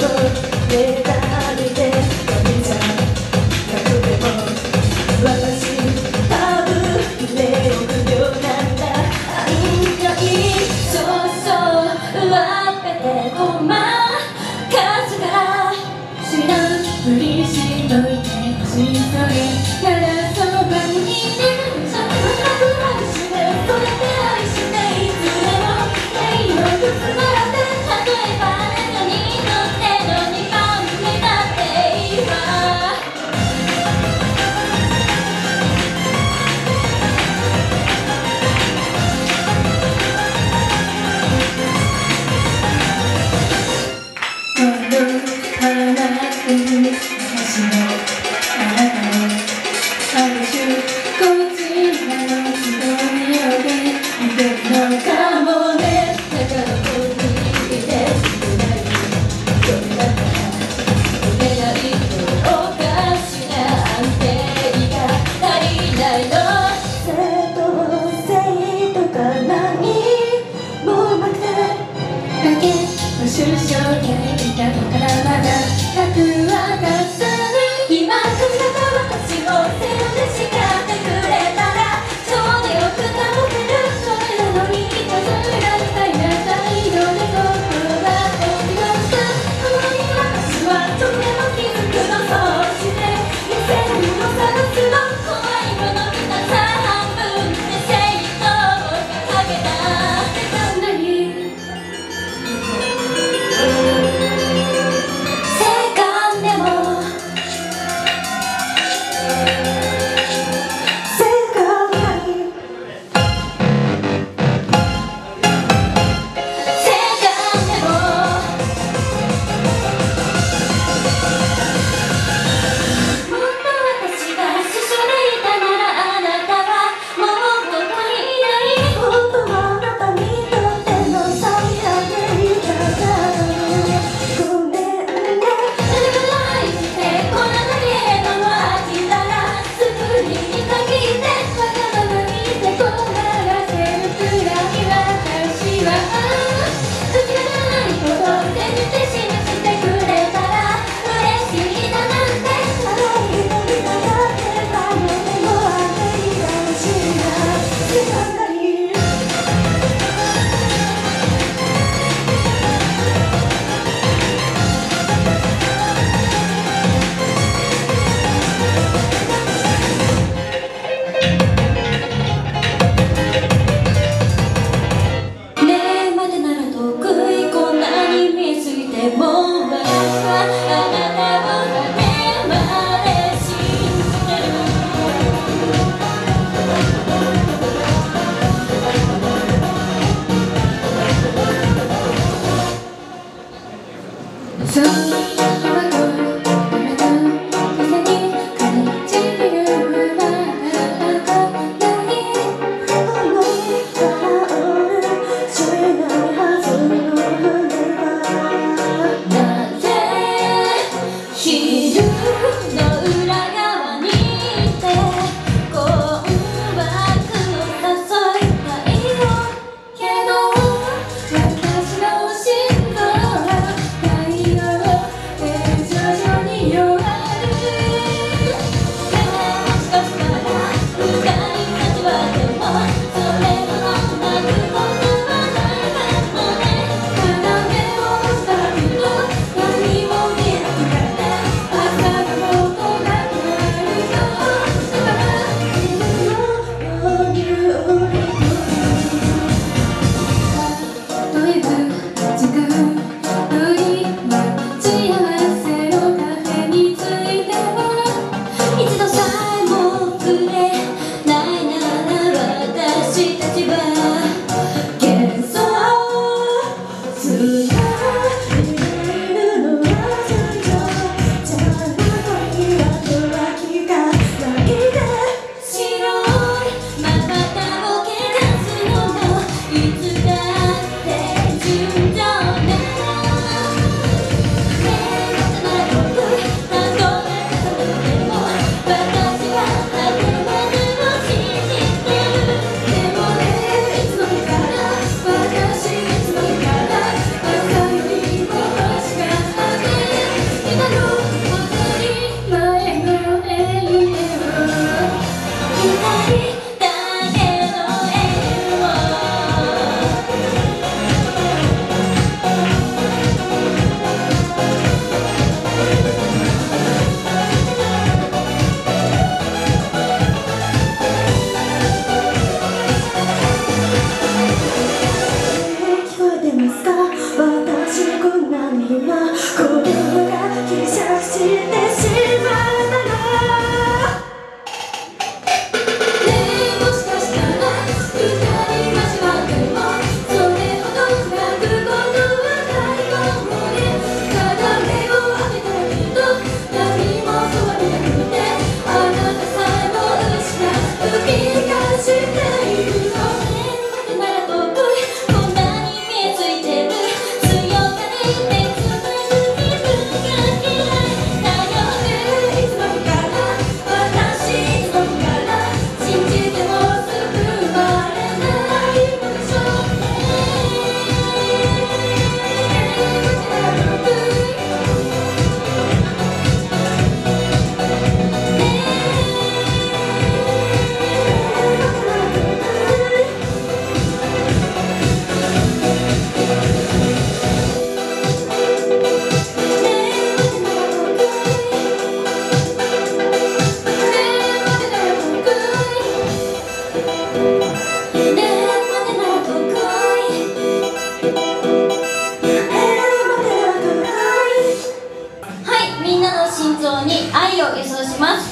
toda.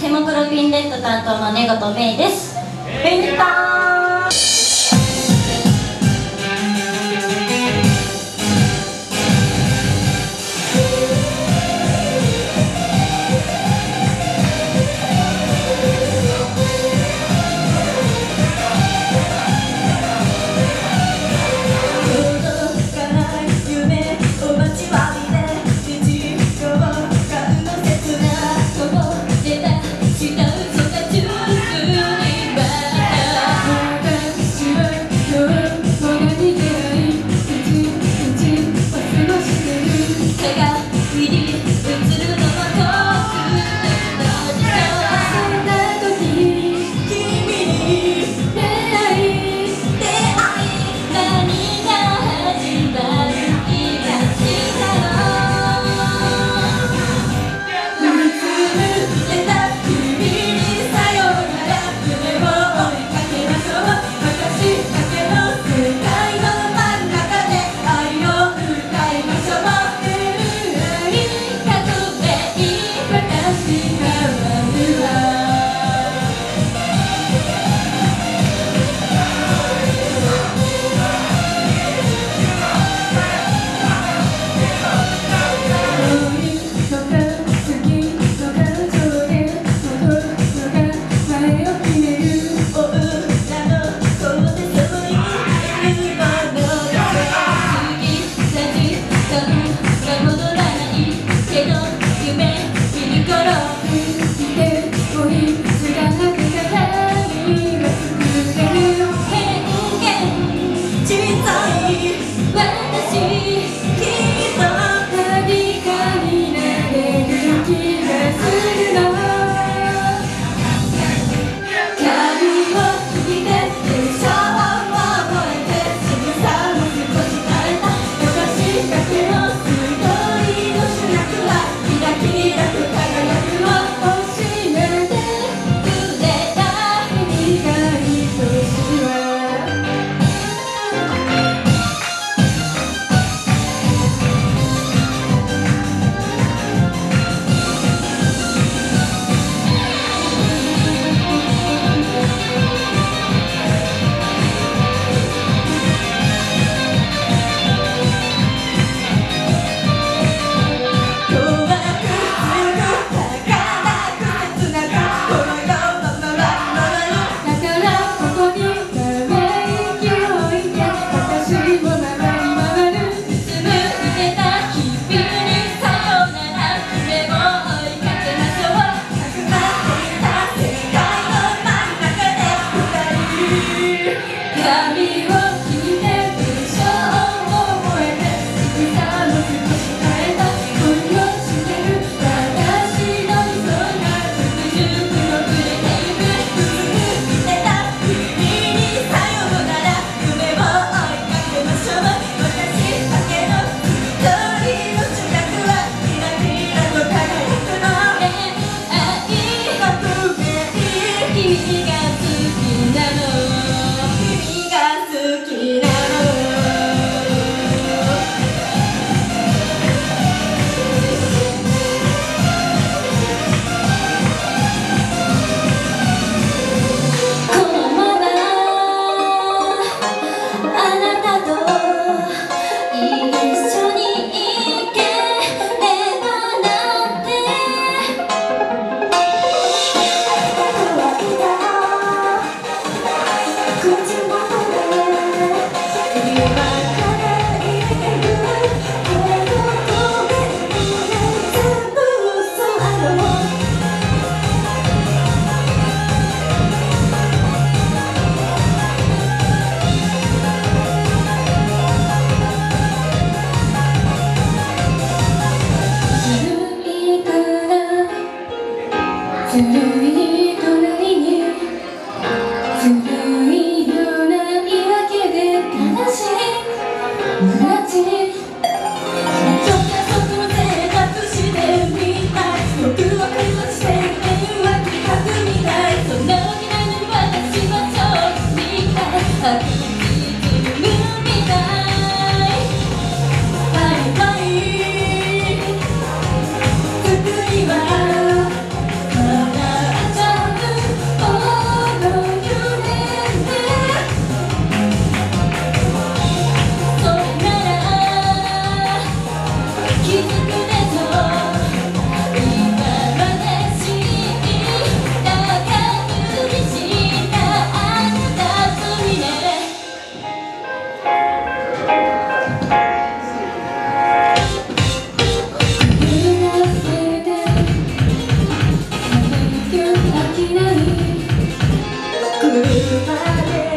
ヘモグロビンレッド担当の根本芽衣です。Amen. my